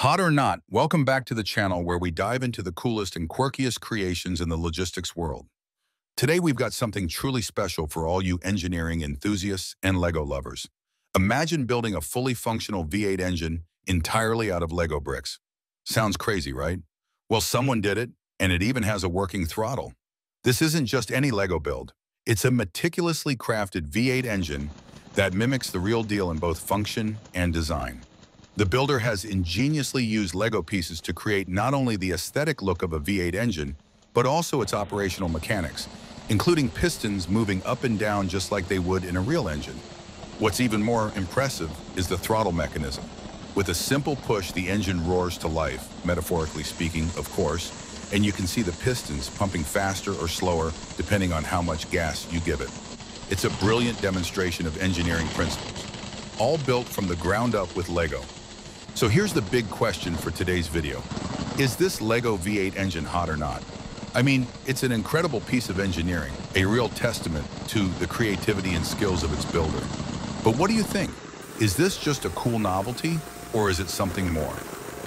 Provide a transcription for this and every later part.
Hot or not, welcome back to the channel where we dive into the coolest and quirkiest creations in the logistics world. Today we've got something truly special for all you engineering enthusiasts and LEGO lovers. Imagine building a fully functional V8 engine entirely out of LEGO bricks. Sounds crazy, right? Well, someone did it, and it even has a working throttle. This isn't just any LEGO build. It's a meticulously crafted V8 engine that mimics the real deal in both function and design. The builder has ingeniously used LEGO pieces to create not only the aesthetic look of a V8 engine, but also its operational mechanics, including pistons moving up and down just like they would in a real engine. What's even more impressive is the throttle mechanism. With a simple push, the engine roars to life, metaphorically speaking, of course, and you can see the pistons pumping faster or slower depending on how much gas you give it. It's a brilliant demonstration of engineering principles, all built from the ground up with LEGO, so here's the big question for today's video. Is this LEGO V8 engine hot or not? I mean, it's an incredible piece of engineering, a real testament to the creativity and skills of its builder. But what do you think? Is this just a cool novelty, or is it something more?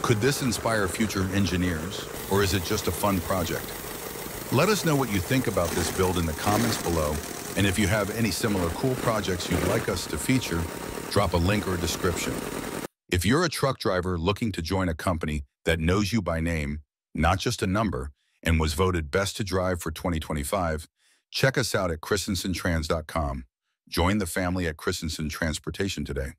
Could this inspire future engineers, or is it just a fun project? Let us know what you think about this build in the comments below, and if you have any similar cool projects you'd like us to feature, drop a link or a description. If you're a truck driver looking to join a company that knows you by name, not just a number, and was voted best to drive for 2025, check us out at christensontrans.com. Join the family at Christenson Transportation today.